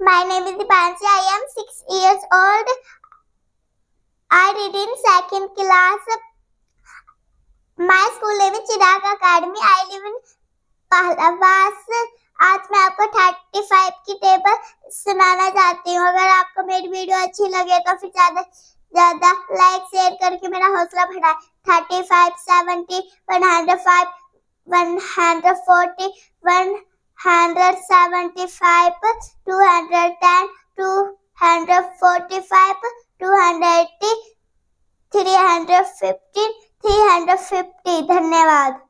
My name is Dipanshi. I am six years old. I read in second class. My school name is Chirag Academy. I live in पहलावास आज मैं आपको thirty five की table सुनाना चाहती हूँ अगर आपको मेरी वीडियो अच्छी लगे तो फिर ज़्यादा ज़्यादा लाइक शेयर करके मेरा हौसला बढ़ाए thirty five seventy one hundred five one hundred forty one hundred seventy five two hundred ten two hundred forty five two hundred eighty three hundred fifteen three hundred fifty धन्यवाद।